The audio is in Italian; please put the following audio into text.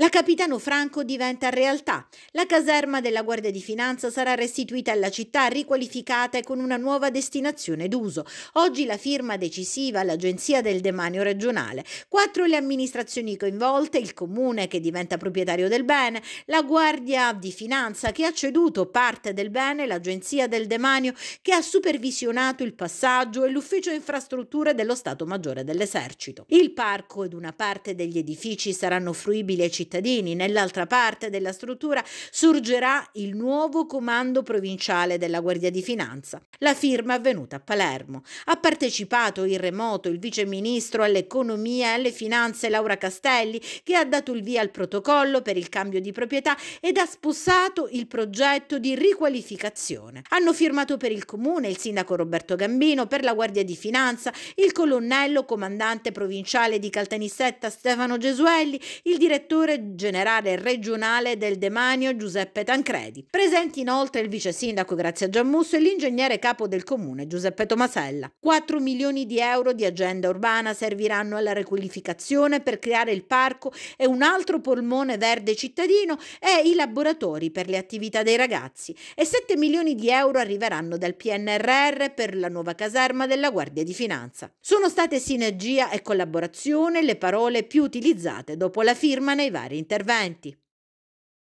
La Capitano Franco diventa realtà. La caserma della Guardia di Finanza sarà restituita alla città, riqualificata e con una nuova destinazione d'uso. Oggi la firma decisiva all'Agenzia del Demanio regionale. Quattro le amministrazioni coinvolte, il comune che diventa proprietario del bene, la Guardia di Finanza che ha ceduto parte del bene, l'Agenzia del Demanio che ha supervisionato il passaggio e l'Ufficio Infrastrutture dello Stato Maggiore dell'Esercito. Il parco ed una parte degli edifici saranno fruibili ai cittadini cittadini. Nell'altra parte della struttura sorgerà il nuovo comando provinciale della Guardia di Finanza. La firma è avvenuta a Palermo. Ha partecipato in remoto il vice ministro all'economia e alle finanze Laura Castelli, che ha dato il via al protocollo per il cambio di proprietà ed ha spossato il progetto di riqualificazione. Hanno firmato per il comune il sindaco Roberto Gambino, per la Guardia di Finanza il colonnello comandante provinciale di Caltanissetta Stefano Gesuelli, il direttore generale regionale del demanio Giuseppe Tancredi. Presenti inoltre il vice sindaco Grazia Giammusso e l'ingegnere capo del comune Giuseppe Tomasella. 4 milioni di euro di agenda urbana serviranno alla riqualificazione per creare il parco e un altro polmone verde cittadino e i laboratori per le attività dei ragazzi e 7 milioni di euro arriveranno dal PNRR per la nuova caserma della Guardia di Finanza. Sono state sinergia e collaborazione le parole più utilizzate dopo la firma nei vari interventi.